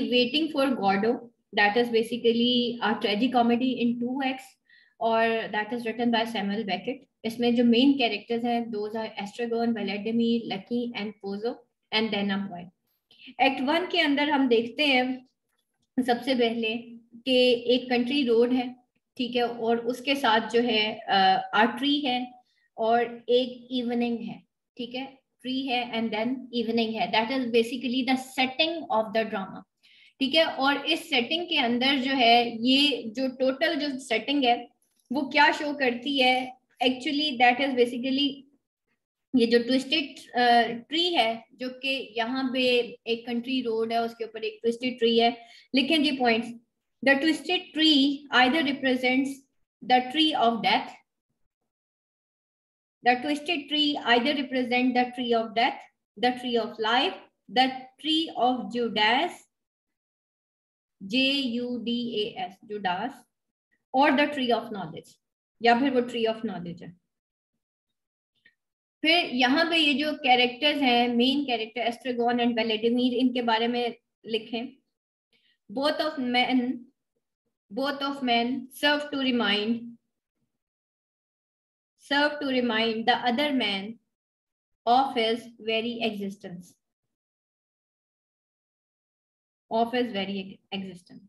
Waiting for Godot that is और that is written by Samuel इसमें जो main characters हैं those are Estragon Vladimir Lucky and Pozzo and boy act one के अंदर हम देखते हैं सबसे पहले कि एक कंट्री रोड है ठीक है, और उसके साथ जो है आर्ट्री है और एक इवनिंग है, ठीक है? ट्री है एंड देन इवनिंग है. That is basically the setting of the drama ठीक है? और इस सेटिंग के अंदर जो है, ये जो टोटल जो सेटिंग है, वो क्या शो करती है? एक्चुअली दैट इज़ बेसिकली ये जो ट्विस्टेड ट्री है, जो कि यहाँ पे एक कंट्री रोड है, उसके ऊपर एक ट्विस्टेड ट्री है। लिखें जी points The twisted tree either represents the tree of death. The twisted tree either represent the tree of death, the tree of life, the tree of Judas, J-U-D-A-S, Judas, or the tree of knowledge. या फिर वो tree of knowledge है फिर यहाँ पे ये जो characters हैं main character Estragon and Vladimir इनके बारे में लिखें both of men both of men serve to remind serve to remind the other man of his very existence of his very existence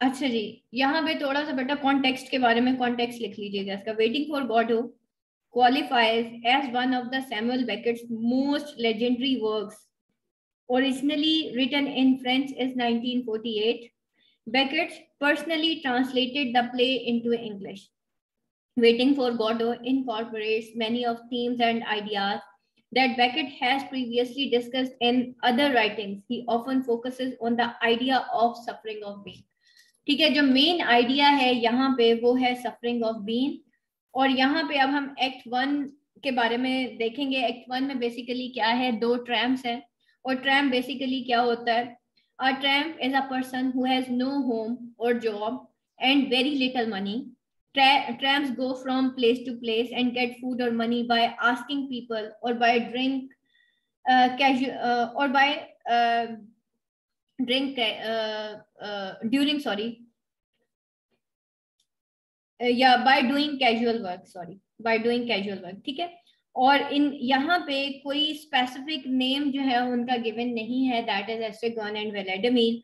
अच्छा जी यहाँ पे थोड़ा सा बेटा कॉन्टेक्स्ट के बारे में कॉन्टेक्स्ट लिख लीजिएगा इसका waiting for Godot qualifies as one of the Samuel Beckett's most legendary works originally written in French is 1948. Beckett personally translated the play into English. Waiting for Godot incorporates many of themes and ideas that Beckett has previously discussed in other writings. He often focuses on the idea of suffering of being. ठीक है जो main idea है यहाँ पे वो है suffering of been और यहाँ पे अब हम एक्ट वन के बारे में देखेंगे एक्ट वन में बेसिकली क्या है दो ट्रैम्प्स हैं और ट्रैम्प बेसिकली क्या होता है? A tramp is a person who has no home और job and very little money tramp go from place to place and get food और मनी बाय आस्किंग पीपल और बाय ड्रिंक कैश और by drink during sorry या by doing casual work sorry by doing casual work ठीक है? और इन, यहाँ पे कोई स्पेसिफिक नेम जो है उनका गिवन नहीं है that is Estragon and Vladimir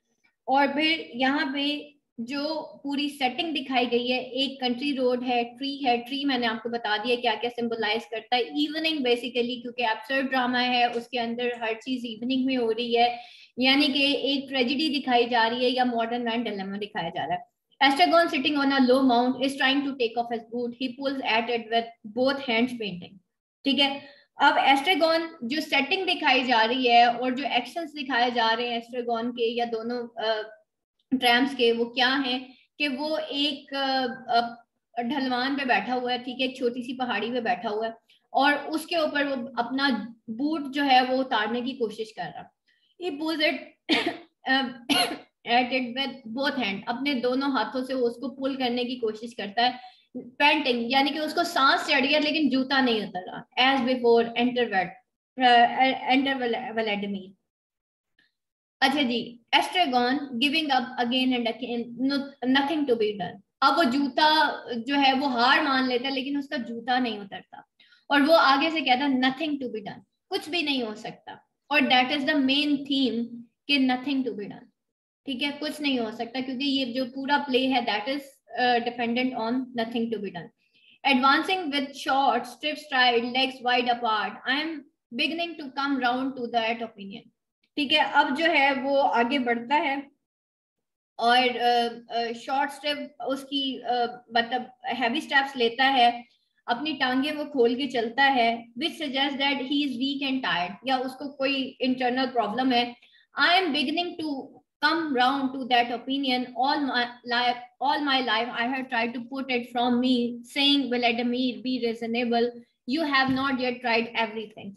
और फिर यहाँ पे जो पूरी सेटिंग दिखाई गई है, एक कंट्री रोड है ट्री है ट्री मैंने आपको बता दिया क्या क्या सिंबलाइज करता है इवनिंग बेसिकली क्योंकि एब्सर्ड ड्रामा है, उसके अंदर हर चीज़ इवनिंग में हो रही है, यानी कि एक ट्रेजिडी दिखाई जा रही है या मॉडर्न मैन डिलेमा दिखाया जा रहा है Estragon sitting on a low mount is trying to take off his boot. He pulls at it with both hands painting. ठीक है? अब एस्ट्रेगॉन जो सेटिंग दिखाई जा रही है और जो एक्शंस दिखाए जा रहे हैं एस्ट्रेगॉन के या दोनों ट्रैम्स के, वो क्या है कि वो एक ढलवान पे बैठा हुआ है, ठीक है? छोटी सी पहाड़ी पे बैठा हुआ है और उसके ऊपर वो अपना बूट जो है वो उतारने की कोशिश कर रहा ही। Pulls at it with both hand अपने दोनों हाथों से वो उसको पुल करने की कोशिश करता है। पेंटिंग यानी कि उसको सांस चढ़ गया, लेकिन जूता नहीं उतर। एज बिफोर एंटर एंटर अच्छा जी Estragon giving up again and nothing to be done अब वो जूता जो है, वो हार मान लेता है लेकिन उसका जूता नहीं उतरता। और वो आगे से कहता नथिंग टू बी डन कुछ भी नहीं हो सकता। और that is the main theme कि नथिंग टू बी डन ठीक है? कुछ नहीं हो सकता, क्योंकि ये जो पूरा प्ले है that is uh, dependent on nothing to be done. Advancing with short, strip stride, legs wide apart. I am beginning to come round to that opinion. ठीक है अब जो है वो आगे बढ़ता है और शॉर्ट uh, स्टेप uh, उसकी मतलब हैवी स्टेप्स लेता है अपनी टांगे वो खोल के चलता है which suggest that he is weak and tired या उसको कोई इंटरनल प्रॉब्लम है I am beginning to come round to that opinion all my life all my life i have tried to put it from me saying Vladimir be reasonable you have not yet tried everything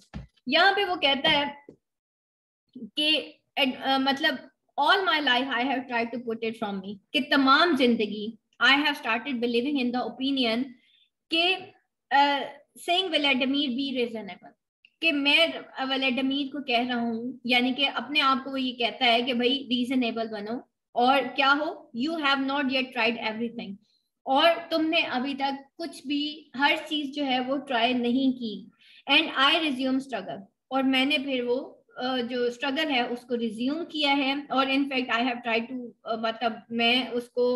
यहाँ पे वो कहता है कि uh, मतलब all my life I have tried to put it from me कि तमाम जिंदगी I have started believing in the opinion के सेइंग व्लादिमीर बी रीजनेबल कि मैं व्लादिमीर को कह रहा हूँ, यानी कि अपने आप को वो ये कहता है कि भाई रीजनेबल बनो, और क्या हो? You have not yet tried everything और तुमने अभी तक कुछ भी, हर चीज़ जो है वो ट्राई नहीं की। एंड आई रिज्यूम स्ट्रगल और मैंने फिर वो जो स्ट्रगल है, उसको रिज्यूम किया है। और in fact I have try to मतलब मैं उसको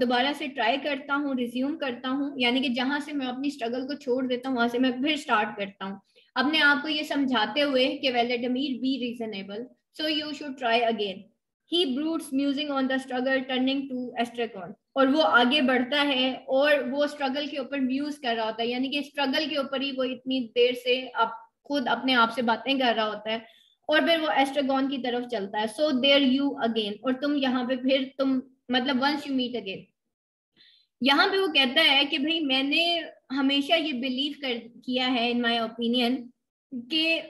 दोबारा से ट्राई करता हूँ रिज्यूम करता हूँ। यानी कि जहाँ से मैं अपनी स्ट्रगल को छोड़ देता हूँ, वहाँ से मैं फिर स्टार्ट करता हूँ। अपने आप को ये समझाते हुए कि Vladimir be reasonable so you should try again he broods musing on the struggle turning to Estragon और वो आगे बढ़ता है और वो स्ट्रगल के ऊपर म्यूज कर रहा होता है। यानी कि स्ट्रगल के ऊपर ही वो इतनी देर से आप खुद अपने आप से बातें कर रहा होता है और फिर वो एस्ट्रागॉन की तरफ़ चलता है। सो देर यू अगेन और तुम यहाँ पे फिर तुम मतलब वंस यू मीट अगेन यहाँ पे वो कहता है कि भाई मैंने हमेशा ये बिलीव कर किया है इन माय ओपिनियन कि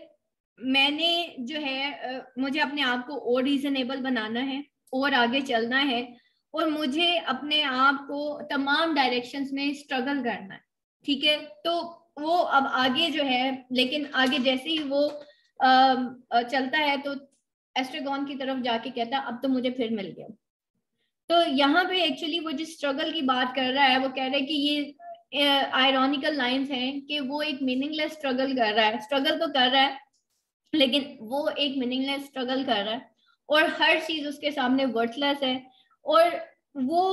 मैंने जो है मुझे अपने आप को और रीजनेबल बनाना है और आगे चलना है और मुझे अपने आप को तमाम डायरेक्शंस में स्ट्रगल करना है। ठीक है? तो वो अब आगे जो है लेकिन आगे जैसे ही वो आ, चलता है तो एस्ट्रेगॉन की तरफ़ जाके कहता अब तो मुझे फिर मिल गया। तो यहाँ पे एक्चुअली वो जिस स्ट्रगल की बात कर रहा है वो कह रहा है कि ये आयरॉनिकल लाइंस हैं कि वो एक मीनिंगलेस स्ट्रगल कर रहा है। स्ट्रगल तो कर रहा है लेकिन वो एक मीनिंगलेस स्ट्रगल कर रहा है और हर चीज़ उसके सामने वर्थलेस है और वो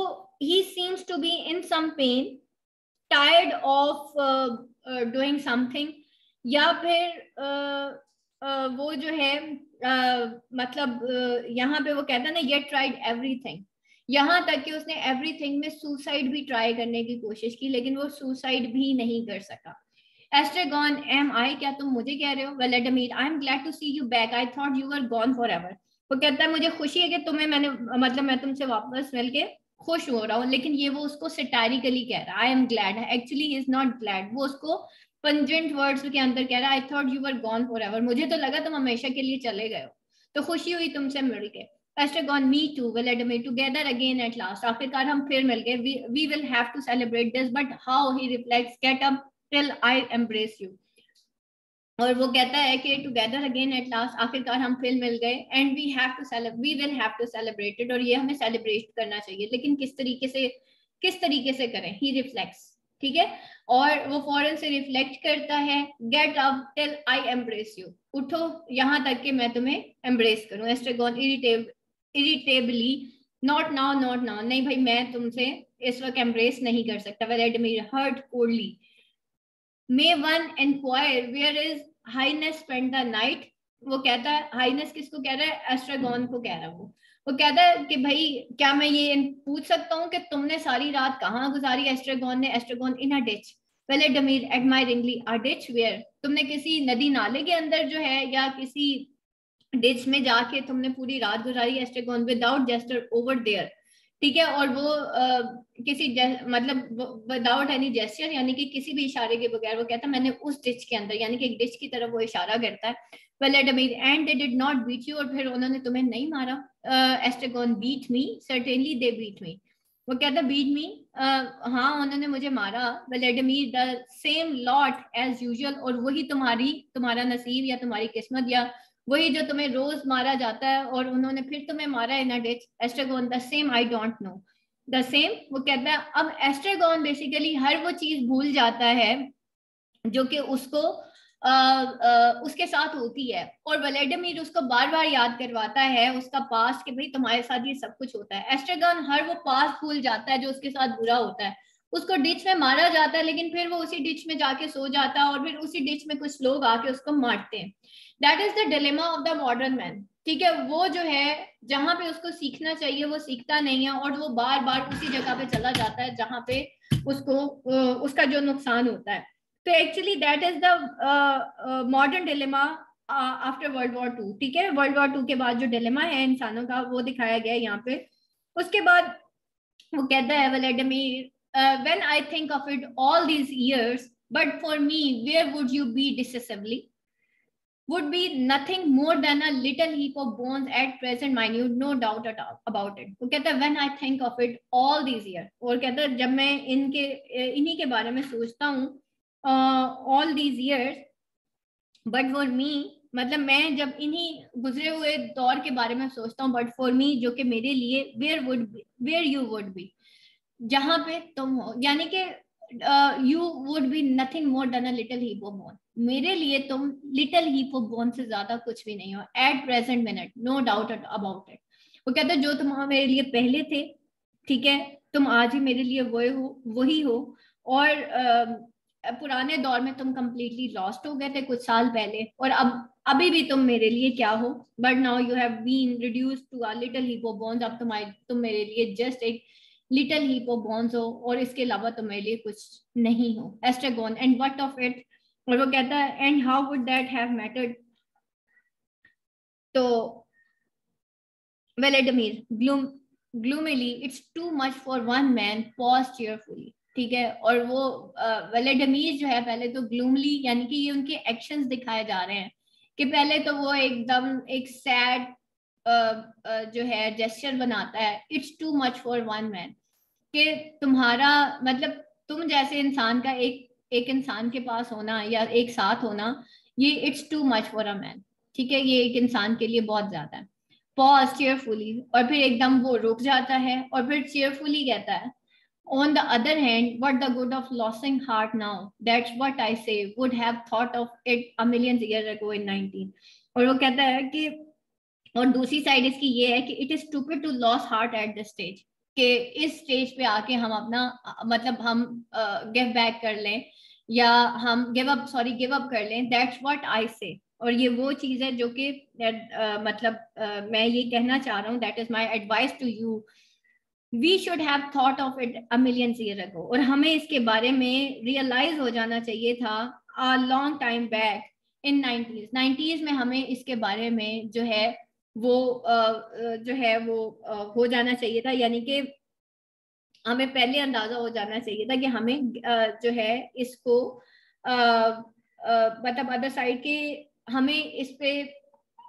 he seems to be in some pain tired of doing something या फिर uh, uh, वो जो है uh, मतलब uh, यहाँ पे वो कहता है ना ये ट्राइड एवरीथिंग यहाँ तक कि उसने एवरीथिंग में सुसाइड भी ट्राई करने की कोशिश की, लेकिन वो सुसाइड भी नहीं कर सका। एस्ट्रेगॉन एम आई क्या तुम मुझे कह रहे हो? Vladimir I am glad to see you back I thought you are gone for ever वो कहता है, मुझे खुशी है कि तुम्हें मैंने मतलब मैं तुमसे वापस मिल के खुश हो रहा हूँ, लेकिन ये वो उसको सिटारिकली कह रहा है I am glad actually is not glad वो उसको पंजेंट वर्ड्स के अंदर कह रहा है I thought you are gone for ever मुझे तो लगा तुम हमेशा के लिए चले गए हो। तो खुशी हुई तुमसे मिल gone, me too, will admit together again at last. आखिरकार हम फिर मिल गए. We, we will have to celebrate this, but how he reflects, get up till I embrace you. और वो कहता है कि टुगेदर अगेन एट लास्ट आखिरकार हम फिर मिल गए and we have to we will have to celebrate it और ये हमें सेलिब्रेट करना चाहिए। लेकिन किस तरीके से किस तरीके से करें? ही रिफ्लेक्ट्स ठीक है? और वो फॉरन से रिफ्लेक्ट करता है get up till I embrace you उठो यहाँ तक कि मैं तुम्हें एम्ब्रेस करूँ। Estragon इरिटेब irritably not now not now नहीं भाई, मैं तुमसे इस वक्त एम्ब्रेस नहीं कर सकता Vladimir hurt coldly may one inquire where is highness spend the night वो कहता है हाइनेस किसको कह रहा है? एस्ट्रागॉन को कह रहा है वो। वो कहता है कि भाई, क्या मैं ये पूछ सकता हूँ कि तुमने सारी रात कहाँ गुजारी एस्ट्रागॉन ने? Estragon in a ditch Vladimir admiringly a ditch where तुमने किसी नदी नाले के अंदर जो है या किसी डिच में जाके तुमने पूरी रात गुजारी Estragon without gesture over there ठीक है? और वो आ, किसी मतलब विदाउट एनी जेस्टर यानी कि किसी भी इशारे के बगैर वो कहता मैंने उस डिच के अंदर यानी कि एक डिच की तरफ़ वो इशारा करता है। Vladimir and they did not beat you और फिर उन्होंने तुम्हें नहीं मारा। Estragon beat me certainly they beat me वो कहता बीट मी हाँ उन्होंने मुझे मारा। Vladimir the same lot as usual और वही तुम्हारी तुम्हारा नसीब या तुम्हारी किस्मत या वही जो तुम्हें रोज मारा जाता है और उन्होंने फिर तुम्हें मारा in ditch Estragon the same I don't know the same वो कहता है अब एस्ट्रेगोन बेसिकली हर वो चीज़ भूल जाता है जो कि उसको आ, आ, उसके साथ होती है। और वलेडमीर उसको बार बार याद करवाता है उसका पास कि भाई तुम्हारे साथ ये सब कुछ होता है। एस्ट्रेगन हर वो पास भूल जाता है जो उसके साथ बुरा होता है। उसको डिच में मारा जाता है लेकिन फिर वो उसी डिच में जाके सो जाता है और फिर उसी डिच में कुछ लोग आके उसको मारते हैं। That is the dilemma of the modern man ठीक है, वो जो है, जहाँ पे उसको सीखना चाहिए, वो सीखता नहीं है और वो बार बार उसी जगह पे चला जाता है जहाँ पे उसको उसका जो नुकसान होता है। तो actually that is the modern dilemma after world war two ठीक है वर्ल्ड वॉर टू के बाद जो डिलेमा है इंसानों का, वो दिखाया गया है यहाँ पे। उसके बाद वो कहता है Vladimir when I think of it all these years but for me where would you be decisively would be nothing more than a little heap of bones at present minute no doubt at all about it वो है when I think of it all these years है जब मैं इनके इन्हीं के बारे में सोचता हूँ uh, all these years but for me मतलब मैं जब इन्हीं गुजरे हुए दौर के बारे में सोचता हूँ बट फॉर मी जो कि मेरे लिए where would where you would be जहाँ पे तुम हो यानी कि you would be nothing more than a little heap of bone मेरे लिए तुम लिटिल हीप ऑफ़ बोन से ज़्यादा कुछ भी नहीं हो at present minute no doubt about it वो कहते जो तुम मेरे लिए पहले थे ठीक है तुम आज ही मेरे लिए वही हो वही हो और uh, पुराने दौर में तुम कंप्लीटली लॉस्ट हो गए थे कुछ साल पहले और अब अभी भी तुम मेरे लिए क्या हो? But now you have been reduce to a little heap of bones अब तुम तुम मेरे लिए जस्ट एक लिटिल हीप ऑफ़ बोन्स हो और इसके अलावा तुम मेरे लिए कुछ नहीं हो। Estragon and what of it और वो कहता है and how would that have mattered तो Vladimir gloom gloomily it's too much for one man pause cheerfully ठीक है? और वो वेलेडमीर जो है, पहले तो ग्लूमली यानी कि ये उनके एक्शंस दिखाए जा रहे हैं, कि पहले तो वो एकदम एक सैड जो है जेस्चर बनाता है। It's too much for one man कि तुम्हारा मतलब तुम जैसे इंसान का एक एक इंसान के पास होना या एक साथ होना, ये it's too much for a man ठीक है? ये एक इंसान के लिए बहुत ज़्यादा है। पॉज चेयरफुली और फिर एकदम वो रुक जाता है और फिर चेयरफुली कहता है। On the other hand, what the good of losing heart now? That's what i say would have thought of it a million years ago in 19 और वो कहता है कि और दूसरी साइड इसकी ये है कि it is stupid to lose heart at the stage कि इस स्टेज पे आके हम अपना मतलब हम गिव बैक कर लें या हम give up sorry give up कर लें दैट्स व्हाट आई से और ये वो चीज़ है जो कि मतलब uh, मैं ये कहना चाह रहा हूँ that is my advice to you we should have thought of it a million year ago और हमें इसके बारे में रियलाइज़ हो जाना चाहिए था a long time back in nineties nineties में हमें इसके बारे में जो है वो जो है वो हो जाना चाहिए था। यानी कि हमें पहले अंदाज़ा हो जाना चाहिए था कि हमें जो है इसको मतलब अदर साइड के हमें इस पे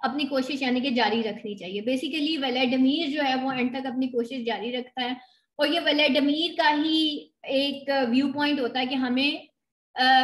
अपनी कोशिश यानी कि जारी रखनी चाहिए। बेसिकली वेलेडमीर जो है वो एंड तक अपनी कोशिश जारी रखता है। और ये वेलेडमीर का ही एक व्यू पॉइंट होता है कि हमें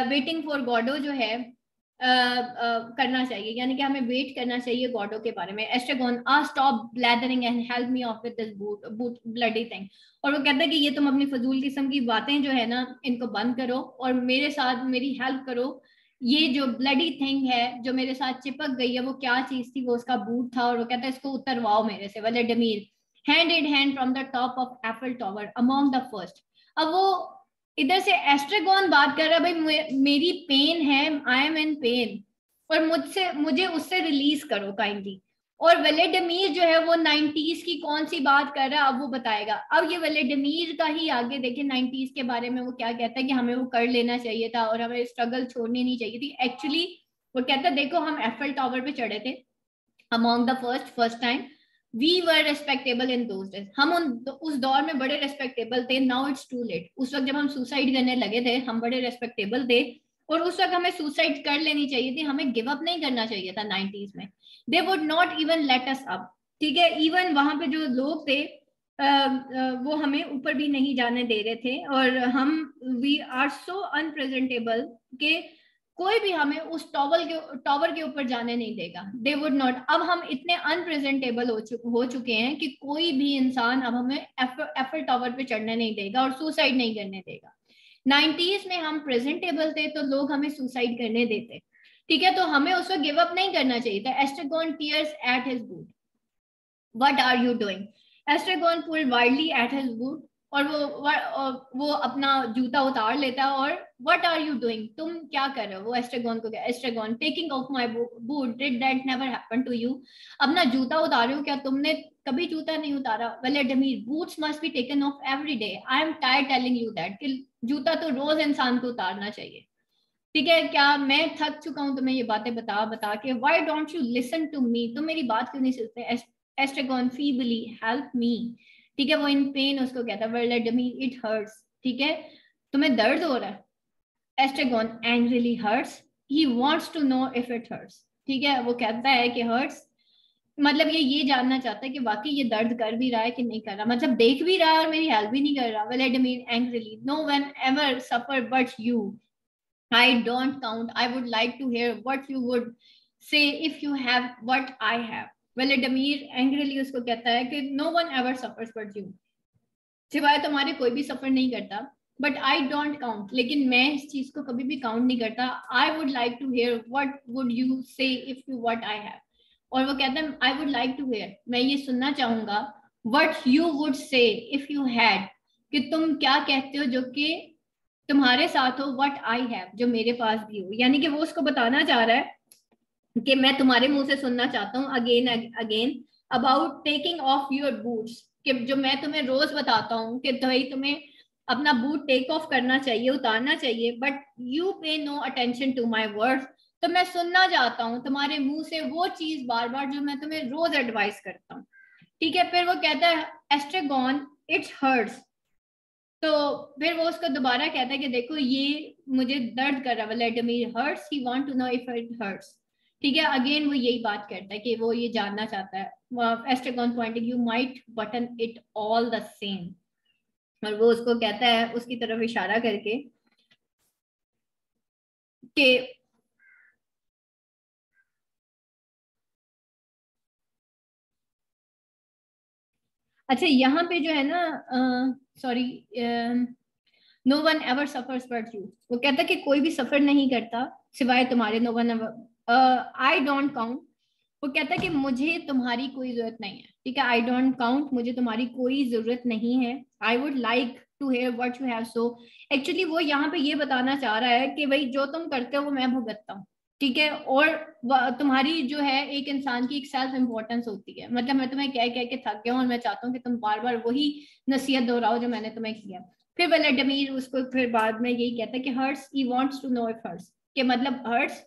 वेटिंग फॉर गॉडो जो है करना चाहिए। यानी कि हमें वेट करना चाहिए गॉडो के बारे में। Estragon ah stop blathering and help me off with this boot boot bloody thing और वो कहता है कि ये तुम अपनी फजूल किस्म की बातें जो है ना, इनको बंद करो और मेरे साथ मेरी हेल्प करो। ये जो ब्लडी थिंग है, जो मेरे साथ चिपक गई है, वो क्या चीज़ थी? वो उसका बूट था और वो कहता है इसको उतरवाओ मेरे से, Vladimir. Hand in hand from the top of Eiffel tower among the first अब वो इधर से एस्ट्रेगोन बात कर रहा है, भाई मेरी पेन है आई एम इन पेन और मुझसे, मुझे उससे रिलीज़ करो काइंडली और वेलेडमीर जो है, वो नाइन्टीज की कौन सी बात कर रहा है, अब वो बताएगा। अब ये वेलेडमीर का ही आगे देखिए नाइन्टीज के बारे में वो क्या कहता है कि हमें वो कर लेना चाहिए था और हमें स्ट्रगल छोड़नी नहीं चाहिए थी। एक्चुअली वो कहता है, देखो, हम एफएल टावर पे चढ़े थे among the first first time we were respectable in those हम उन उस दौर में बड़े रेस्पेक्टेबल थे नाउ इट्स टू लेट उस वक्त जब हम सुसाइड करने लगे थे हम बड़े रेस्पेक्टेबल थे और उस वक्त हमें सुसाइड कर लेनी चाहिए थी हमें गिव अप नहीं करना चाहिए था नाइनटीज में. They would not even let us up ठीक है? इवन वहाँ पे जो लोग थे Uh, uh, वो हमें ऊपर भी नहीं जाने दे रहे थे और हम वी आर सो अनप्रेजेंटेबल के कोई भी हमें उस टॉवर के टॉवर के ऊपर जाने नहीं देगा। दे वुड नॉट अब हम इतने अनप्रेजेंटेबल हो, चुके हो चुके हैं कि कोई भी इंसान अब हमें एफर टावर पे चढ़ने नहीं देगा और सुसाइड नहीं करने देगा। नाइन्टीज में हम प्रेजेंटेबल थे तो लोग हमें सुसाइड करने देते। ठीक है तो हमें उस वक्त गिव अप नहीं करना चाहिए था। Estragon tears at his boot what are you doing Estragon pull widely at his boot और वो वो अपना जूता उतार लेता है और व्हाट आर यू डूइंग तुम क्या कर रहे हो? वो एस्ट्रेगोन को Estragon taking off my boot did that never happen to you अपना जूता उतारे हो, क्या तुमने कभी जूता नहीं उतारा? Vladimir boots must be taken off every day I am tired telling you that कि जूता तो रोज इंसान को उतारना चाहिए। ठीक है, क्या मैं थक चुका हूँ तुम्हें ये बातें बता बता के? Why don't you listen to me तुम मेरी बात क्यों नहीं सुनते? एस्ट्रेगोन फीबली हेल्प मी ठीक है, वो इन पेन उसको कहता है इट हर्ट्स ठीक है? तुम्हें दर्द हो रहा है Estragon angrily hurts he wants to know if it hurts ठीक है? वो कहता है कि हर्ट्स मतलब ये ये जानना चाहता है कि वाकई ये दर्द कर भी रहा है कि नहीं कर रहा मतलब देख भी रहा है और मेरी हेल्प भी नहीं कर रहा Vladimir angrily no one ever suffer but you I don't count I would like to hear what you would say if you have what I have Vladimir angrily उसको कहता है कि no one ever suffers but you सिवाय तुम्हारे कोई भी सफ़र नहीं करता बट आई डोंट काउंट लेकिन मैं इस चीज़ को कभी भी काउंट नहीं करता. I would like to hear what would you say if you what I have और वो कहता है I would like to hear मैं ये सुनना चाहूँगा what you would say if you had कि तुम क्या कहते हो जो कि तुम्हारे साथ हो वट आई हैव जो मेरे पास भी हो. यानी कि वो उसको बताना चाह रहा है कि मैं तुम्हारे मुँह से सुनना चाहता हूँ again again about taking off your boots कि जो मैं तुम्हें रोज बताता हूँ कि भाई तुम्हें अपना बूट टेक ऑफ़ करना चाहिए, उतारना चाहिए but you pay no attention to my word तो मैं सुनना चाहता हूँ तुम्हारे मुँह से वो चीज़ बार बार जो मैं तुम्हें रोज एडवाइस करता हूँ। ठीक है, फिर वो कहता है एस्ट्रेगॉन इट्स हर्ट्स तो फिर वो उसको दोबारा कहता है कि देखो, ये मुझे दर्द कर रहा है Vladimir hurts he want to know if it hurts ठीक है अगेन वो यही बात करता है कि वो ये जानना चाहता है। Estragon pointing you might button it all the same और वो उसको कहता है, उसकी तरफ़ इशारा करके कि अच्छा यहाँ पे जो है ना sorry no one ever suffers but you वो कहता है कि कोई भी सफ़र नहीं करता, सिवाय तुम्हारे no one I don't count वो कहता है कि मुझे तुम्हारी कोई ज़रूरत नहीं है, ठीक है? आई डोंट काउंट मुझे तुम्हारी कोई ज़रूरत नहीं है। I would like to hear what you have so actually वो यहाँ पे ये बताना चाह रहा है कि भाई जो तुम करते हो वो मैं भुगतता हूँ, ठीक है? और तुम्हारी जो है एक इंसान की एक सेल्फ इम्पोर्टेंस होती है। मतलब मैं तुम्हें कह कह के थक गया हूँ और मैं चाहता हूँ कि तुम बार बार वही नसीहत दोहराओ जो मैंने तुम्हें किया फिर वेलेडमीर उसको फिर बाद में यही कहता है कि hurts he wants to know if hurts के मतलब हर्ट्स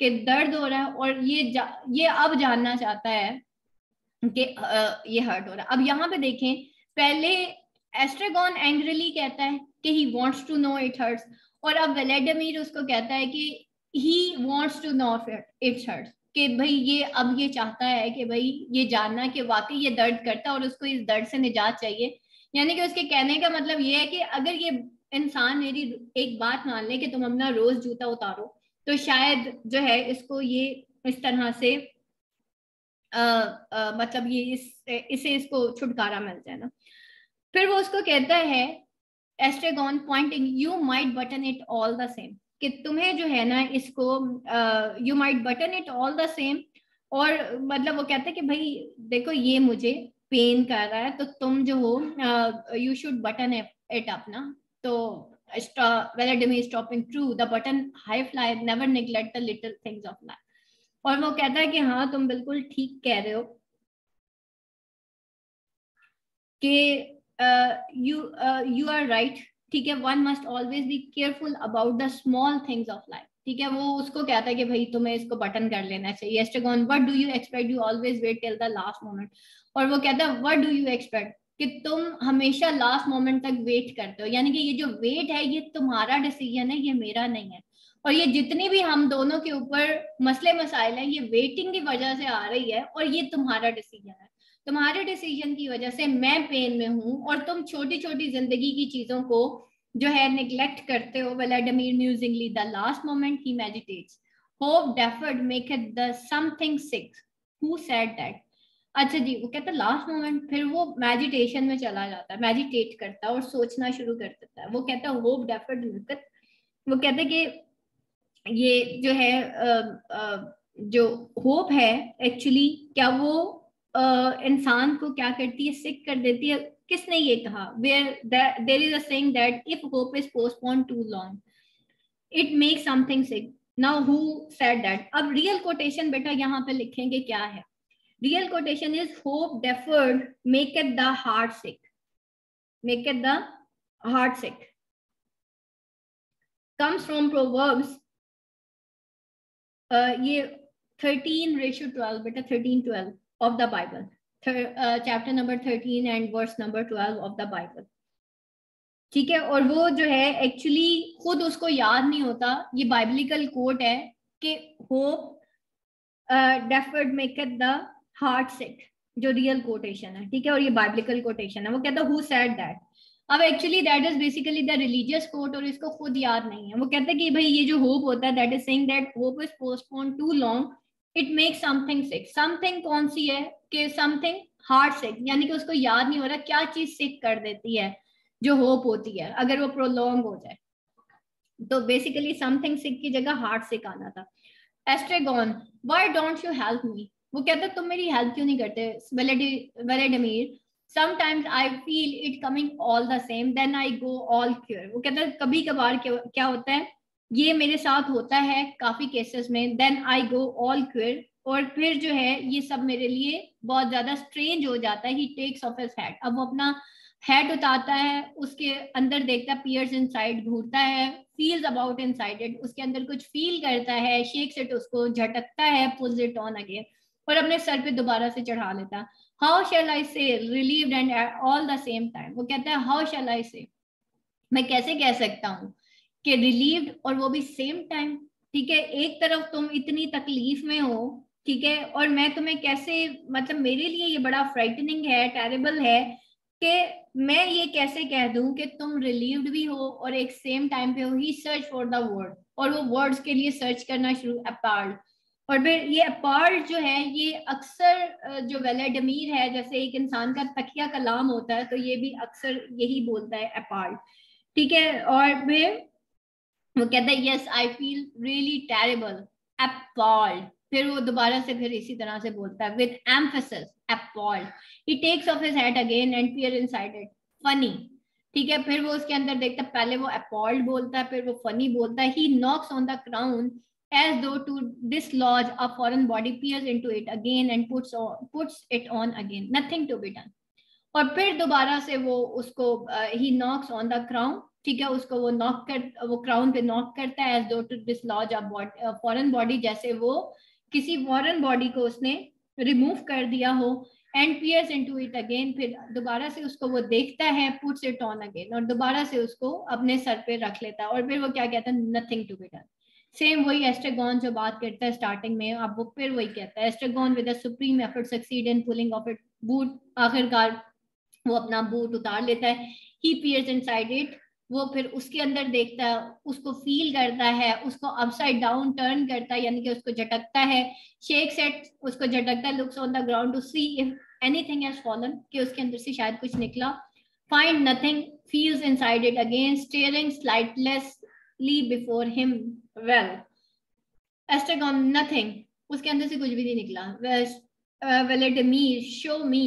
के दर्द हो रहा है और ये ये अब जानना चाहता है कि ये हर्ट हो रहा है। अब यहाँ पे देखें, पहले एस्ट्रेगॉन एंग्रली कहता है कि he wants to know it hurts और अब वेलेडमीर उसको कहता है कि he wants to know it's hurt कि भाई ये अब ये चाहता है कि भाई ये जानना कि वाकई ये दर्द करता है और उसको इस दर्द से निजात चाहिए। यानी कि उसके कहने का मतलब ये है कि अगर ये इंसान मेरी एक बात मान ले कि तुम अपना रोज जूता उतारो तो शायद जो है इसको ये इस तरह से आ, आ, मतलब ये इस इसे इसको छुटकारा मिल जाए ना। फिर वो उसको कहता है Estragon pointing you might button it all the same कि तुम्हें जो है ना इसको you might button it all the same और मतलब वो कहते हैं कि भाई देखो ये मुझे पेन कर रहा है तो तुम जो हो you should button it up ना तो Vladimir stopping true, the button, high fly, never neglect the little things of life. और वो कहता है कि हाँ तुम बिल्कुल ठीक कह रहे हो कि यू यू आर राइट ठीक है one must always be careful about the small things of life ठीक है, वो उसको कहता है कि भाई, तुम्हें इसको बटन कर लेना चाहिए Estragon what do you expect you always wait till the last moment और वो कहता है व्हाट डू यू एक्सपेक्ट कि तुम हमेशा लास्ट मोमेंट तक वेट करते हो। यानी कि ये जो वेट है, ये तुम्हारा डिसीज़न है, ये मेरा नहीं है। और ये जितनी भी हम दोनों के ऊपर मसले मसाइल हैं, ये वेटिंग की वजह से आ रही है और ये तुम्हारा डिसीज़न है। तुम्हारे डिसीज़न की वजह से मैं पेन में हूँ और तुम छोटी छोटी ज़िंदगी की चीज़ों को जो है निग्लेक्ट करते हो। Vladimir musingly the last moment he meditates hope deferred make it the something sick who said that अच्छा जी, वो कहता है लास्ट मोमेंट फिर वो मेडिटेशन में चला जाता है मेडिटेट करता है और सोचना शुरू कर देता है। वो कहता है होप डेफर्ड मिलकत वो कहते कि ये जो है जो होप है एक्चुअली क्या वो इंसान को क्या करती है सिक कर देती है? किसने ये कहा? Where there is अइंग that if hope is postpone too long it make something sick now who said that अब रियल कोटेशन बेटा यहाँ पे लिखेंगे क्या है? Is hope deferred make it the heart sick make it the heart sick comes from proverbs uh, ये 13 ratio 12 बेटा 13 12 of the Bible, uh, chapter number 13 and verse number 12 of the Bible. ठीक है? और वो जो है एक्चुअली खुद उसको याद नहीं होता। ये बाइबलिकल कोट है कि hope deferred maketh the heart sick जो रियल कोटेशन है, ठीक है? और ये बाइबलिकल कोटेशन है, वो कहता है हु सेड दैट अब actually that is basically the religious quote और इसको खुद याद नहीं है। वो कहते हैं कि भाई ये जो होप होता है that is saying that hope is postpone too long it make something sick something कौन सी है कि समथिंग हार्ट सिक यानी कि उसको याद नहीं हो रहा क्या चीज़ सिक कर देती है, जो होप होती है, अगर वो प्रोलॉन्ग हो जाए। तो बेसिकली समथिंग सिक की जगह हार्ट सिक आना था। Estragon why don't you help me वो कहते तुम मेरी हेल्प क्यों नहीं करते Vladimir sometimes I feel it coming all the same then I go all cure वो कहते हैं, कभी कभार क्या होता है? ये मेरे साथ होता है काफ़ी केसेस में then I go all cure और फिर जो है, ये सब मेरे लिए बहुत ज़्यादा स्ट्रेंज हो जाता है। He takes off his head अब वो अपना हेड उतारता है, उसके अंदर देखता है पियर्स इनसाइड घूरता है फील्स अबाउट इनसाइड इट उसके अंदर कुछ फील करता है शेक्स इट उसको झटकता है पुल्स इट ऑन अगेन और अपने सर पे दोबारा से चढ़ा लेता। How shall I say relieved and all the same time वो कहता है हाउ शेल आई से मैं कैसे कह सकता हूँ कि रिलीव्ड और वो भी सेम टाइम ठीक है, एक तरफ़ तुम इतनी तकलीफ़ में हो, ठीक है, और मैं तुम्हें कैसे मतलब मेरे लिए ये बड़ा फ्राइटनिंग है टेरेबल है कि मैं ये कैसे कह दूँ कि तुम रिलीव्ड भी हो और एक सेम टाइम पे हो he search for the word और वो वर्ड्स के लिए सर्च करना शुरू अपार्ट और फिर ये अपार्ट जो है, ये अक्सर जो वेलाडमीर है, जैसे एक इंसान का तकिया कलाम होता है तो ये भी अक्सर यही बोलता है अपार्ट ठीक है? और फिर वो कहता है yes I feel really terrible appalled फिर वो दोबारा से फिर इसी तरह से बोलता है with emphasis appalled he takes off his head again and fear inside it funny ठीक है? फिर वो उसके अंदर देखता है, पहले वो अपॉल्ड बोलता है, फिर वो फनी बोलता है। He knocks on the crown as though to dislodge a foreign body peers into it again and puts on, puts it on again. Nothing to be done. और फिर दोबारा से वो उसको he knocks on the crown ठीक है उसको वो नॉक कर वो क्राउन पे नॉक करता है as though to dislodge a foreign body जैसे वो किसी फॉरेन बॉडी को उसने रिमूव कर दिया हो and peers into it again फिर दोबारा से उसको वो देखता है पुट्स इट ऑन अगेन और दोबारा से उसको अपने सर पे रख लेता है। और फिर वो क्या कहता है? Nothing to be done same वही एस्ट्रेगॉन जो बात करता है स्टार्टिंग में, अब वो फिर वही कहता है Estragon with supreme effort succeed in pulling off it boot आखिरकार वो अपना बूट उतार लेता है। ही पियर्स इनसाइड इट वो फिर उसके अंदर देखता है, उसको फील करता है, उसको अपसाइड डाउन टर्न करता है, यानी कि उसको झटकता है। शेक सेट उसको झटकता है looks on the ground to see if anything has fallen कि उसके अंदर से शायद कुछ निकला। Find nothing feels inside it again staring sightlessly before him well Estragon nothing उसके अंदर से कुछ भी नहीं निकला। वेलेडमीर शो मी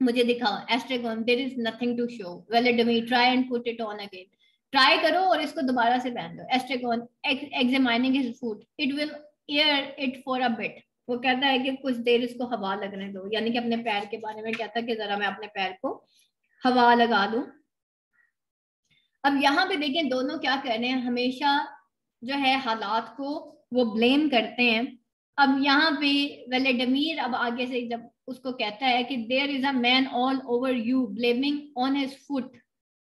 मुझे दिखाओ Estragon there is nothing to show Vladimir try and put it on again try करो और इसको दोबारा से पहन दो Estragon examining his food it will air it for a bit वो कहता है कि कुछ देर इसको हवा लगने दो। यानी कि अपने पैर के बारे में कहता है कि जरा मैं अपने पैर को हवा लगा दूँ। अब यहाँ पे देखें दोनों क्या कर रहे हैं, हमेशा जो है हालात को वो ब्लेम करते हैं। अब यहाँ पे वेलेडमीर अब आगे से जब उसको कहता है कि there is a man all over you blaming on his foot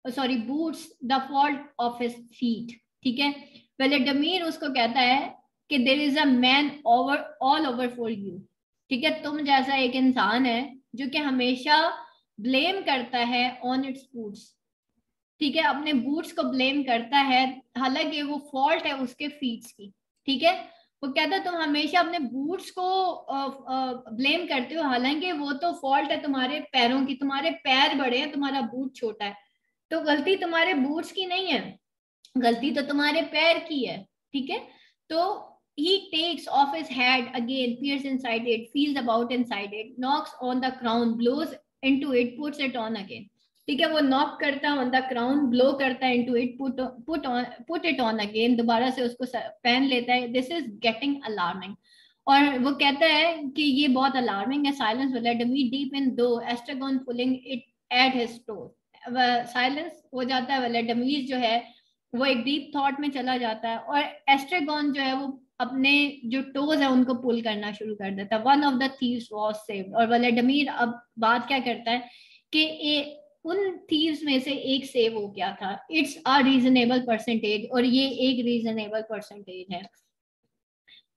sorry boots the fault of his feet ठीक है? वेलेडमीर उसको कहता है कि there is a man over all over for you ठीक है? तुम जैसा एक इंसान है जो कि हमेशा ब्लेम करता है ऑन इट्स फूड्स ठीक है, अपने बूट्स को ब्लेम करता है, हालाँकि वो फॉल्ट है उसके फीट्स की, ठीक है? वो कहता है, तुम हमेशा अपने बूट्स को ब्लेम करते हो, हालाँकि वो तो फॉल्ट है तुम्हारे पैरों की, तुम्हारे पैर बड़े हैं, तुम्हारा बूट छोटा है। तो गलती तुम्हारे बूट्स की नहीं है, गलती तो तुम्हारे पैर की है, ठीक है? तो he takes off his head again peers inside it, feels about inside it, knocks on the crown, blows into it, puts it on again ठीक है, वो नॉक करता है ऑन द क्राउन ब्लो करता है into it put put on put it on again दोबारा से उसको पहन लेता है। दिस इज़ गेटिंग अलार्मिंग और वो कहता है कि ये बहुत अलार्मिंग है silence let me deep in thought Estragon pulling it at his toes silence हो जाता है वेलेडमीज जो है, वो एक डीप थॉट में चला जाता है। और एस्ट्रेगॉन जो है, वो अपने जो टोज है, उनको पुल करना शुरू कर देता है। One of the thieves was saved और वेलेडमीर अब बात क्या करता है कि उन थीव्स में से एक सेव हो गया था। इट्स अ रीजनेबल परसेंटेज और ये एक रीजनेबल परसेंटेज है।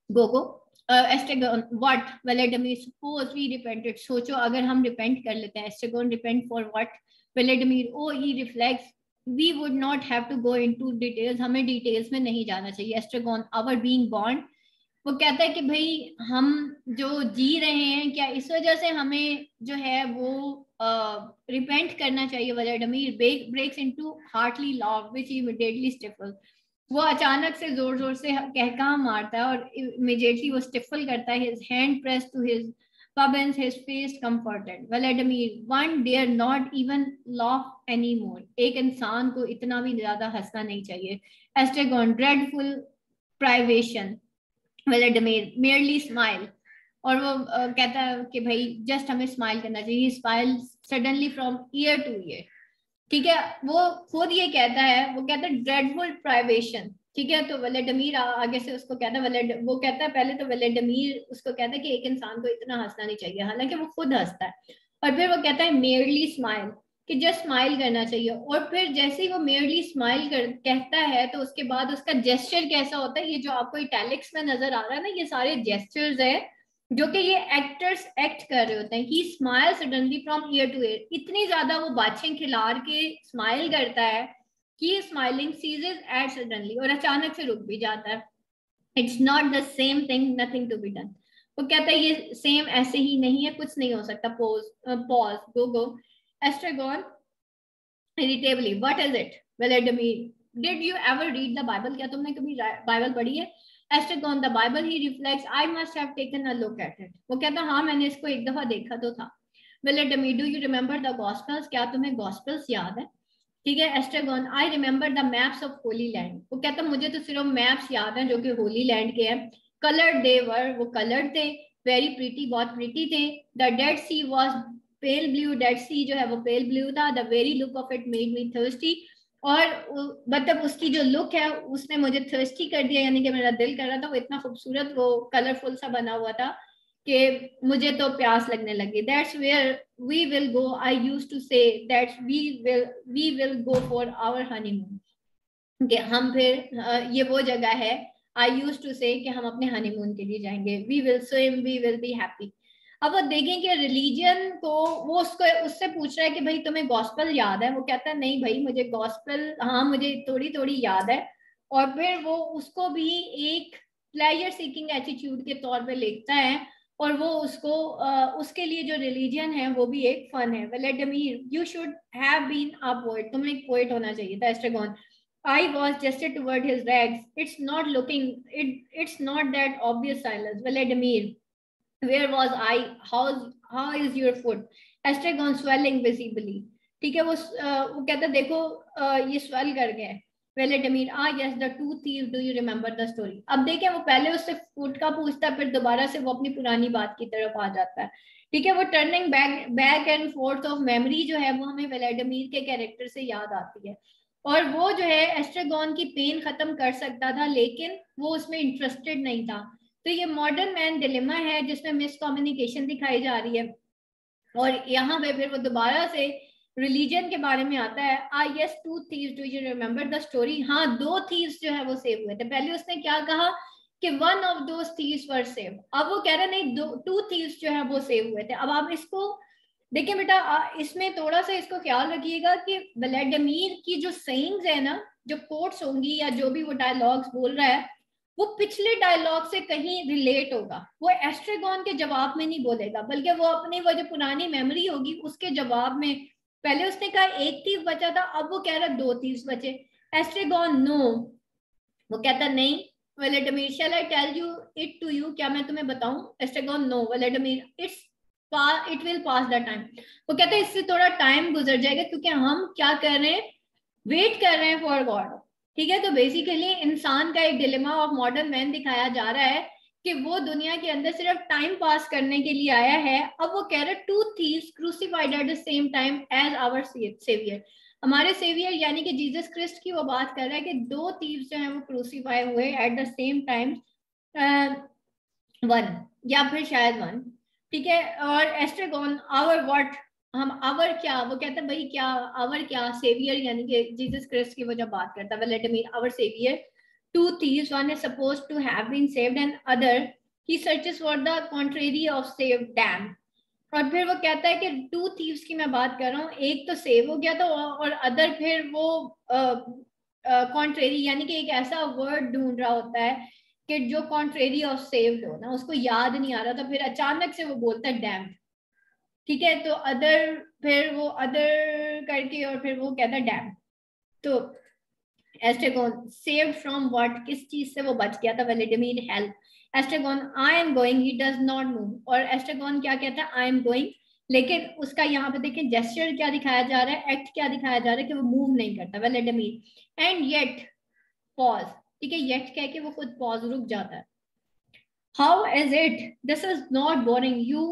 Gogo Estragon what Vladimir suppose we repented सोचो अगर हम रिपेंट कर लेते हैं Estragon repent for what Vladimir oh he reflects we would not have to go into details हमें डिटेल्स में नहीं जाना चाहिए। एस्ट्रेगोन आवर बीइंग बॉन्ड वो कहता है कि भाई हम जो जी रहे हैं क्या इस वजह से हमें जो है वो रिपेंट करना चाहिए Vladimir breaks into heartily love which immediately stifle वो अचानक से ज़ोर ज़ोर से कहका मारता है और इमीडिएटली वो स्टिफल करता है his hand press to his Pubbins, his face comforted. Vladimir, one dare not even laugh anymore. एक इंसान को इतना भी ज़्यादा हंसना नहीं चाहिए. Estragon, dreadful privation. Vladimir, merely smile और वो कहता है कि भाई जस्ट हमें स्माइल करना चाहिए। Smile suddenly from ear to ear ठीक है? वो खुद ये कहता है वो कहता है ड्रेडफुल प्राइवेशन ठीक है? तो वलेडमीर आगे से उसको कहता है वो कहता है पहले तो वलेडमीर उसको कहता है कि एक इंसान को इतना हंसना नहीं चाहिए। हालाँकि वो खुद हंसता है। और फिर वो कहता है मेयरली स्माइल कि जस्ट स्माइल करना चाहिए। और फिर जैसे ही वो मेयरली स्माइल कर, कहता है तो उसके बाद उसका जेस्चर कैसा होता है, ये जो आपको इटैलिक्स में नज़र आ रहा है ना, ये सारे जेस्चर्स है, जो कि ये एक्टर्स एक्ट कर रहे होते हैं। कि smile suddenly from ear to ear इतनी ज़्यादा वो बाछें खिलार के स्माइल करता है कि स्माइलिंग सीजेज एट सडनली और अचानक से रुक भी जाता है। It's not the same thing nothing to be done वो कहता है, ये सेम ऐसे ही नहीं है, कुछ नहीं हो सकता। Pause pause Gogo Estragon irritably what is it Vladimir did you ever read the Bible क्या तुमने कभी बाइबल पढ़ी है? Estragon the Bible he reflects I must have taken a look at it वो कहता हाँ मैंने इसको एक दफ़ा देखा तो था। Vladimir do you remember the gospels क्या तुम्हें गॉस्पेल्स याद है? ठीक है Estragon I remember the maps of Holy Land वो कहता, मुझे तो सिर्फ़ मैप्स याद हैं जो कि होली लैंड के हैं। कलर्ड दे वर वो कलर्ड थे। वेरी प्रीटी बहुत प्रीटी थे। The Dead Sea was pale blue Dead Sea जो है वो पेल ब्लू था the very look of it made me thirsty और मतलब उसकी जो लुक है, उसने मुझे थर्स्टी कर दिया, यानी कि मेरा दिल कर रहा था, वो इतना खूबसूरत, वो कलरफुल सा बना हुआ था कि मुझे तो प्यास लगने लगी that's where we will go I use to say that's we will we will go for our honeymoon कि हम फिर ये वो जगह है आई यूज़ टू से हम अपने हनीमून के लिए जाएँगे। We will swim we will be happy अब वो देखें कि रिलीजन को वो उसको उससे पूछ रहा है कि भाई तुम्हें गॉस्पल याद है? वो कहता है नहीं भाई मुझे गॉस्पल हाँ मुझे थोड़ी थोड़ी याद है। और फिर वो उसको भी एक प्लेयर सीकिंग एटीट्यूड के तौर पे लिखता है और वो उसको उसके लिए जो रिलीजन है वो भी एक फन है। Vladimir you should have been a poet तुम्हें एक पोएट होना चाहिए था Estragon I was gested toward his rags. It's not looking, it, it's not that obvious silence. Vladimir, where was I? How, how is your foot? Estragon swelling visibly. ठीक है वो वो कहता देखो ये स्वेल कर गया है Vladimir ah yes the two thief do you remember the story अब देखें वो पहले उससे फ़ूड का पूछता है फिर दोबारा से वो अपनी पुरानी बात की तरफ़ आ जाता है ठीक है वो turning back back and forth of memory जो है वो हमें वेलेडमीर के कैरेक्टर से याद आती है और वो जो है एस्ट्रेगॉन की पेन खत्म कर सकता था लेकिन वो उसमें इंटरेस्टेड नहीं था तो ये मॉडर्न मैन डिलेमा है जिसमें मिस कम्युनिकेशन दिखाई जा रही है। और यहाँ पे फिर वो दोबारा से रिलीजन के बारे में आता है। I yes two thieves do you remember the story हाँ दो थीव्स जो है वो सेव हुए थे। पहले उसने क्या कहा कि वन ऑफ़ दो थीव्स वर सेव अब वो कह रहे, नहीं, दो टू थीव्स जो है वो सेव हुए थे। अब आप इसको, देखिए बेटा इसमें थोड़ा सा इसको ख्याल रखिएगा कि व्लादिमीर की जो सेइंग्स है ना, जो कोट्स होंगी या जो भी वो डायलॉग्स बोल रहा है वो पिछले डायलॉग से कहीं रिलेट होगा। वो एस्ट्रेगॉन के जवाब में नहीं बोलेगा, बल्कि वो अपनी, वो जो पुरानी मेमोरी होगी, उसके जवाब में पहले उसने कहा, एक तीस बचा था, अब वो कह रहा दो तीस बचे। एस्ट्रेगॉन नो वो कहता, नहीं Vladimir shall I tell you it to you क्या मैं तुम्हें बताऊँ? Estragon no Vladimir it's it will pass the time वो कहता है इससे थोड़ा टाइम गुजर जाएगा, क्योंकि हम क्या कर रहे हैं? वेट कर रहे हैं फॉर गॉड ठीक है? तो बेसिकली इंसान का एक डिलेमा ऑफ़ मॉडर्न मैन दिखाया जा रहा है कि वो दुनिया के अंदर सिर्फ़ टाइम पास करने के लिए आया है। अब वो कह रहे two thieves crucified at the same time as our saviour हमारे सेवियर यानी कि जीसस क्रिस्ट की वो बात कर रहा है कि दो थीव्स जो है वो क्रूसीफाई हुए at the same time one या फिर शायद वन ठीक है? और एस्ट्रेगोन आवर व्हाट हम आवर क्या, वो कहता है भाई क्या आवर क्या सेवियर यानी कि जीसस क्रिस्ट की वो जब बात करता है let me our saviour two thieves, one is supposed to have been saved and other he searches for the contrary of save damn और फिर वो कहता है कि टू थीव्स की मैं बात कर रहा हूँ, एक तो सेव हो गया था और अदर फिर वो कॉन्ट्रेरी यानी कि एक ऐसा वर्ड ढूंढ रहा होता है कि जो कॉन्ट्रेरी ऑफ़ सेव्ड हो ना, उसको याद नहीं आ रहा था फिर अचानक से वो बोलता है डैम ठीक है तो अदर फिर वो अदर करके और फिर वो कहता है डैम तो एस्टेगोन सेव फ्रॉम व्हाट किस चीज़ से वो बच गया था? Vladimir help Estragon I am going he does not move और एस्टेगोन क्या कहता है? आई एम गोइंग लेकिन उसका यहाँ पे देखें जेस्चर क्या दिखाया जा रहा है? एक्ट क्या दिखाया जा रहा है कि वो मूव नहीं करता? वेलेडिमिर एंड येट पॉज ठीक है येट कह के वो खुद पॉज रुक जाता है. How is it this is not boring you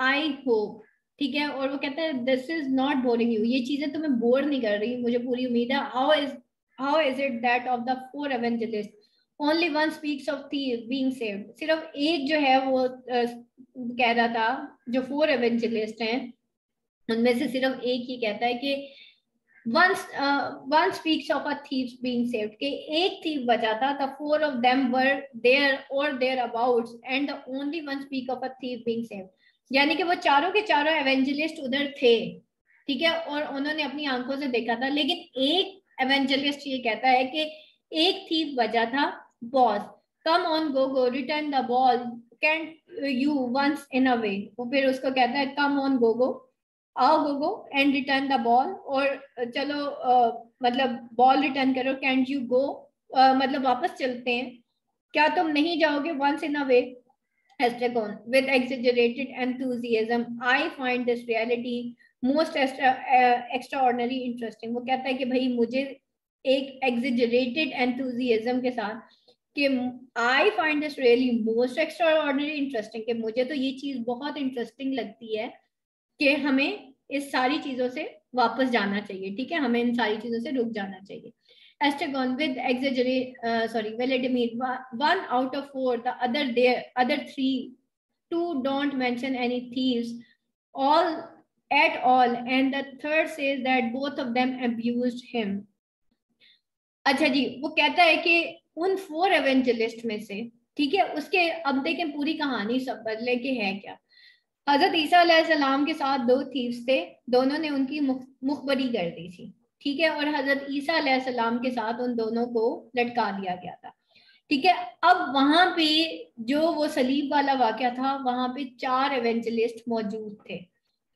I hope ठीक है? और वो कहता है this is not boring you ये चीज़ें तुम्हें बोर नहीं कर रही मुझे पूरी उम्मीद है। How is how is it that of the four evangelist only one speaks of thief being saved सिर्फ़ एक जो है वो कह रहा था जो फोर एवेंजलिस्ट हैं उनमें से सिर्फ़ एक ही कहता है कि once uh, one speaks of a thief being एक thief बचा था the four of them were there or thereabouts and the only one speak of a thief being saved यानी कि वो चारों के चारों एवेंजलिस्ट उधर थे ठीक है? और उन्होंने अपनी आँखों से देखा था। लेकिन एक एवेंजलिस्ट ये कहता है कि एक थी वजह था boss come on Gogo return the ball can you once in a way वो फिर उसको कहता है कम ऑन गो गो आओ Gogo and return the ball और चलो uh, मतलब बॉल रिटर्न करो। कैंट यू गो मतलब वापस चलते हैं। क्या तुम नहीं जाओगे once in a way Estragon with exaggerated enthusiasm. I find this reality most extra, uh, extraordinary interesting. वो कहता है कि भाई मुझे एक exaggerated enthusiasm के साथ कि find this really most extraordinary interesting कि मुझे तो ये चीज़ बहुत इंटरेस्टिंग लगती है कि हमें इस सारी चीज़ों से वापस जाना चाहिए ठीक है हमें इन सारी चीज़ों से रुक जाना चाहिए Estragon with exaggerate, uh, sorry, Vladimir, one out of four, the other there, other three, two don't mention any thieves, all at all, and the third says that both of them abused him. अच्छा जी वो कहता है कि उन four evangelist में से ठीक है उसके अब देखें पूरी कहानी सब बदले के है क्या हज़रत ईसा के साथ दो थीव्स थे दोनों ने उनकी मुखबरी कर दी थी ठीक है? और हज़रत ईसा के साथ उन दोनों को लटका दिया गया था। ठीक है? अब वहाँ पे जो वो सलीब वाला वाक्य था, वहाँ पे चार एवेंजलिस्ट मौजूद थे।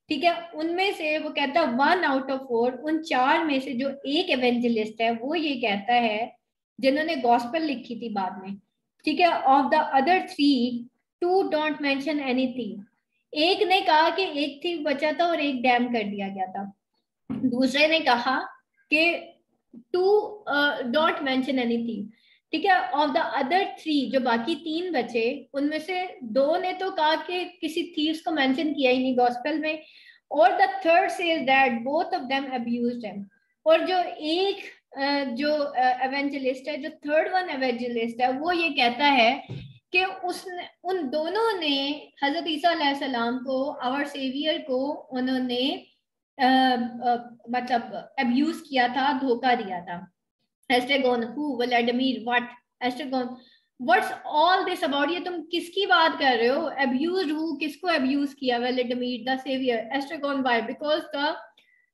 ठीक है? उनमें से वो कहता है वन आउट ऑफ़ फोर उन चार में से जो एक एवेंजलिस्ट है, वो ये कहता है, जिन्होंने गॉस्पल लिखी थी बाद में। ठीक है? Of the other three two don't mention anything एक ने कहा कि एक थी, बचा था और एक डैम कर दिया गया था। दूसरे ने कहा कि टू डोंट मेंशन एनीथिंग ठीक है? ऑफ़ द अदर थ्री जो बाकी तीन बचे, उनमें से दो ने तो कहा कि किसी थीव्स को मेंशन किया ही नहीं गॉस्पेल में। और the third says that both of them abused him और जो एक जो एवेंजलिस्ट है, जो थर्ड वन एवेंजलिस्ट है, वो ये कहता है कि उसने, उन दोनों ने, हज़रत ईसा सलाम को आवर सेवियर को, उन्होंने मतलब अब्यूज किया था, धोखा दिया था। Estragon who Vladimir what Estragon what's all this about ये तुम किसकी बात कर रहे हो? अब्यूज्ड हु किसको अब्यूज किया? Vladimir the saviour Estragon by because the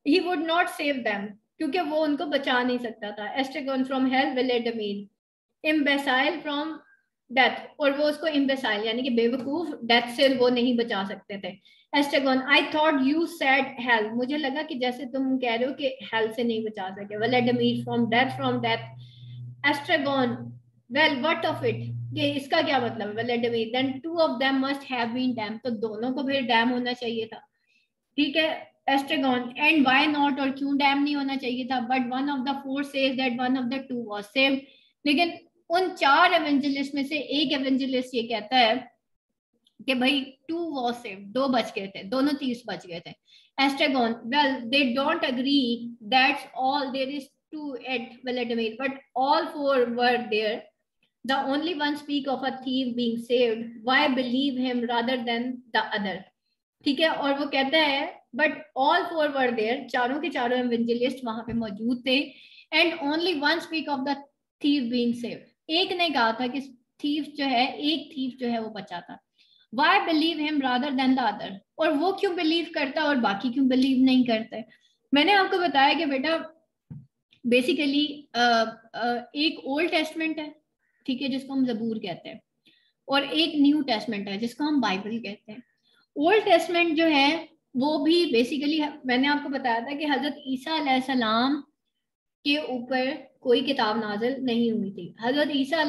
he would not save them क्योंकि वो उनको बचा नहीं सकता था। Estragon from hell Vladimir imbecile from death और वो उसको इम्बेसाइल यानी कि बेवकूफ़ डेथ से वो नहीं बचा सकते थे। Estragon I thought you said health मुझे लगा कि जैसे तुम कह रहे हो कि हेल्थ से नहीं बचा सके। Vladimir from death from death Estragon well what of it ये इसका क्या मतलब है? Vladimir then two of them must have been damned तो दोनों को फिर डैम होना चाहिए था। ठीक है? एस्ट्रेगोन एंड व्हाई नॉट और क्यों डैम नहीं होना चाहिए था? But one of the four says that one of the two was saved लेकिन उन चार एवेंजलिस्ट में से एक एवेंजलिस्ट ये कहता है कि भाई टू वॉज़ सेव दो बच गए थे, दोनों तीस बच गए थे। Estragon well they don't agree that's all there is to it Vladimir but all four were there the only one speak of a thief being saved, why believe him rather than the other? ठीक है, और वो कहता है but all four were there चारों के चारों evangelist वहाँ पे मौजूद थे and only one speak of the thief being saved एक ने कहा था कि थीफ जो है, एक थीफ जो है वो बचा था। Why believe him rather than the other और वो क्यों बिलीव करता और बाकी क्यों बिलीव नहीं करते? मैंने आपको बताया कि बेटा बेसिकली एक ओल्ड टेस्टमेंट है, ठीक है, जिसको हम जबूर कहते हैं, और एक न्यू टेस्टमेंट है, जिसको हम बाइबल कहते हैं। ओल्ड टेस्टमेंट जो है, वो भी बेसिकली मैंने आपको बताया था कि हज़रत ईसा सलाम के ऊपर कोई किताब नाजिल नहीं हुई थी। हज़रत ईसा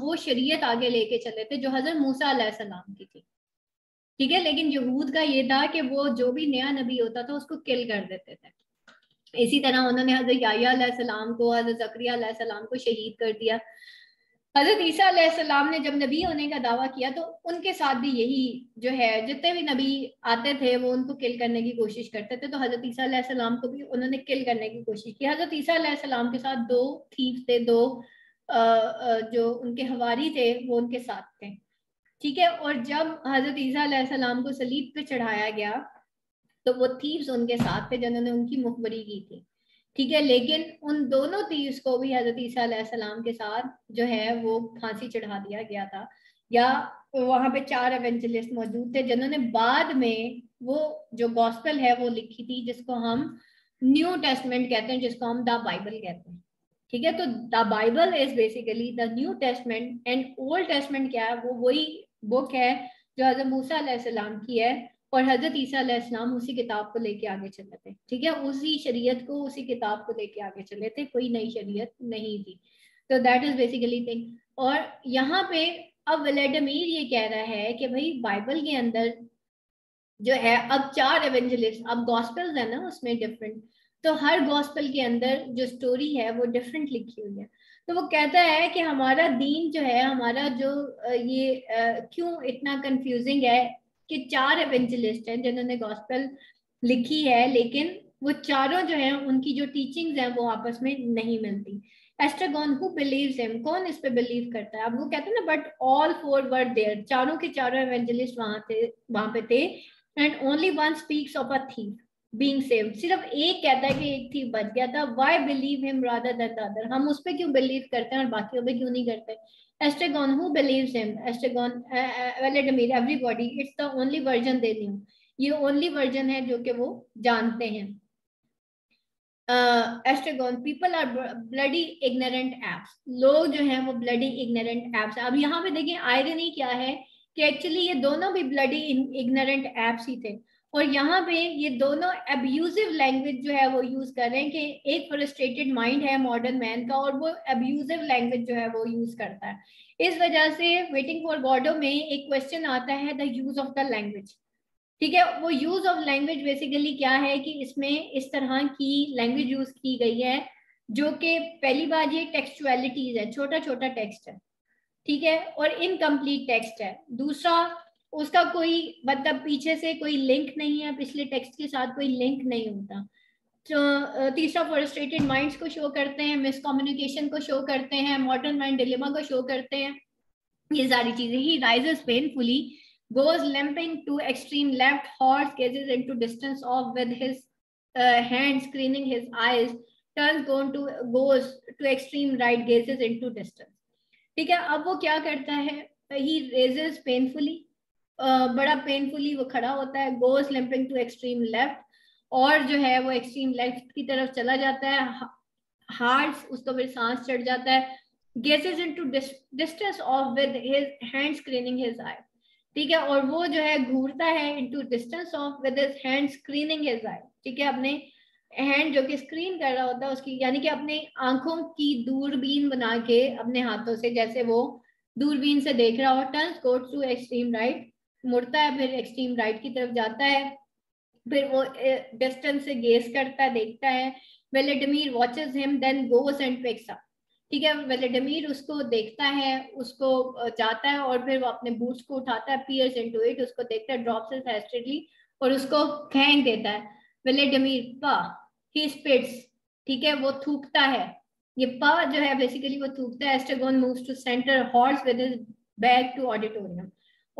वो शरीयत आगे लेके चले थे, जो हज़रत मूसा की थी। ठीक है, लेकिन यहूद का ये था कि वो जो भी नया नबी होता था, उसको किल कर देते थे। इसी तरह उन्होंने हज़रत याया को, हज़रत जक्रिया को शहीद कर दिया। हज़रत ईसा ने जब नबी होने का दावा किया तो उनके साथ भी यही जो है, जितने भी नबी आते थे, वो उनको किल करने की कोशिश करते थे। तो हज़रत ईसा को भी उन्होंने किल करने की कोशिश की। हज़रत ईसा के साथ दो थीफ थे, दो जो उनके हवारी थे, वो उनके साथ थे। ठीक है? और जब हज़रत ईसा को सलीब पे चढ़ाया गया तो वो थीव्स उनके साथ थे, जिन्होंने उनकी मुखबरी की थी। ठीक है, लेकिन उन दोनों तीस को भी हज़रत ईसा के साथ जो है वो फांसी चढ़ा दिया गया था। या वहाँ पे चार एवेंजलिस्ट मौजूद थे जिन्होंने बाद में वो जो गॉस्पेल है वो लिखी थी, जिसको हम न्यू टेस्टमेंट कहते हैं, जिसको हम द बाइबल कहते हैं। ठीक है तो the Bible is basically the New Testament and Old Testament क्या है, वो वही बुक है जो हज़रत मूसा की है। और हज़रत ईसा उसी किताब को लेके आगे चले थे, ठीक है? उसी शरीयत को, उसी किताब को लेके आगे चले थे, कोई नई शरीयत नहीं थी। तो दैट इज़ बेसिकली थिंग और यहाँ पे अब वेलेडमीर ये कह रहा है कि भाई बाइबल के अंदर जो है, अब चार एवेंजलिस्ट अब गॉस्पेल्स है ना, उसमें डिफरेंट तो हर गॉस्पल के अंदर जो स्टोरी है, वो डिफरेंट लिखी हुई है। तो वो कहता है कि हमारा दीन जो है, हमारा जो ये क्यों इतना कंफ्यूजिंग है कि चार एवेंजलिस्ट हैं जिन्होंने गॉस्पेल लिखी है, लेकिन वो चारों जो हैं, उनकी जो टीचिंग्स हैं, वो आपस में नहीं मिलती। एस्ट्रागॉन हु बिलीव्स हिम कौन इस पे बिलीव करता है? अब वो कहते हैं ना but all four were there चारों के चारों एवेंजलिस्ट वहाँ थे, वहाँ पे थे and only one speaks of a thief being saved सिर्फ़ एक कहता है कि एक थी बच गया था। Why believe him rather than the other हम उस पे क्यों बिलीव करते हैं और बाकियों पे क्यों नहीं करते? Estragon, who believes him? Estragon, uh, uh, Vladimir, everybody. It's the only version they knew. ये ओनली वर्जन है जो कि वो जानते हैं Estragon people are bloody ignorant apes लोग जो हैं वो ब्लडी इग्नोरेंट एप्स अब यहाँ पे देखिए आयरनी क्या है कि एक्चुअली ये दोनों भी ब्लडी इग्नोरेंट एप्स ही थे और यहाँ पे ये दोनों अब्यूजिव लैंग्वेज जो है वो यूज़ कर रहे हैं कि एक फ्रस्ट्रेटेड माइंड है मॉडर्न मैन का और वो अब्यूजिव लैंग्वेज जो है वो यूज़ करता है। इस वजह से वेटिंग फॉर गॉडो में एक क्वेश्चन आता है the use of the language ठीक है, वो यूज़ ऑफ़ लैंग्वेज बेसिकली क्या है कि इसमें इस तरह की लैंग्वेज यूज़ की गई है जो कि पहली बार ये टेक्सचुअलिटीज है छोटा छोटा टेक्स्ट है। ठीक है, और इनकम्प्लीट टेक्स्ट है। दूसरा उसका कोई मतलब पीछे से कोई लिंक नहीं है पिछले टेक्स्ट के साथ कोई लिंक नहीं होता तो तीसरा फॉरेस्ट्रेटेड माइंड्स को शो करते हैं मिसकम्युनिकेशन को शो करते हैं मॉडर्न माइंड डिलेमा को शो करते हैं ये सारी चीज़ें ही rises painfully goes limping to extreme left horse gazes into distance off with his uh, hand screening his eyes turns going to goes to extreme right gazes into distance ठीक है अब वो क्या करता है ही रेजेस पेनफुली बड़ा painfully वो खड़ा होता है goes limping to extreme left और जो है वो एक्सट्रीम लेफ़्ट की तरफ़ चला जाता है हार्ट उसको फिर सांस चढ़ जाता है gazes into distance off with his hand screening his eye ठीक है? और वो जो है घूरता है into distance off with his hand screening his eye ठीक है? अपने हैंड जो कि स्क्रीन कर रहा होता है, उसकी, यानी कि अपने आँखों की दूरबीन बना के अपने हाथों से, जैसे वो दूरबीन से देख रहा हो turns goes to extreme right मुड़ता है, फिर एक्सट्रीम राइट की तरफ़ जाता है, फिर वो डिस्टेंस से गेस करता है, देखता है। Vladimir watches him then goes and picks up ठीक है वेलेडमीर उसको देखता है, उसको जाता है और फिर वो अपने बूट्स को उठाता है पियर्स इनटू इट उसको देखता है इट हेस्टेडली और उसको फेंक देता है। वेलेडमीर पा ही स्पिट्स ठीक है, वो थूकता है। ये पा जो है बेसिकली वो थूकता है Estragon moves to centre halts with his back to auditorium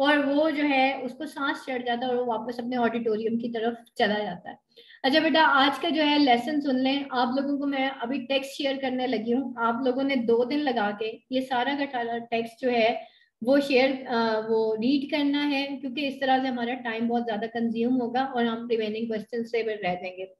और वो जो है, उसको सांस चढ़ जाता है और वो वापस अपने ऑडिटोरियम की तरफ़ चला जाता है। अच्छा बेटा, आज का जो है लेसन सुन लें। आप लोगों को मैं अभी टेक्स्ट शेयर करने लगी हूँ। आप लोगों ने दो दिन लगा के ये सारा का टेक्स्ट जो है, वो शेयर वो रीड करना है, क्योंकि इस तरह से हमारा टाइम बहुत ज़्यादा कंज्यूम होगा और हम रिमेनिंग क्वेश्चन से रह जाएँगे।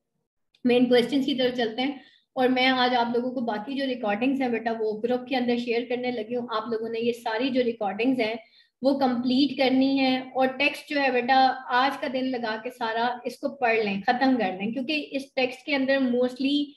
मेन क्वेश्चन की तरफ़ चलते हैं और मैं आज आप लोगों को बाकी जो रिकॉर्डिंग्स हैं बेटा, वो ग्रुप के अंदर शेयर करने लगी हूँ। आप लोगों ने ये सारी जो रिकॉर्डिंग्स हैं वो कंप्लीट करनी है और टेक्स्ट जो है बेटा, आज का दिन लगा के सारा इसको पढ़ लें, खत्म कर लें क्योंकि इस टेक्स्ट के अंदर मोस्टली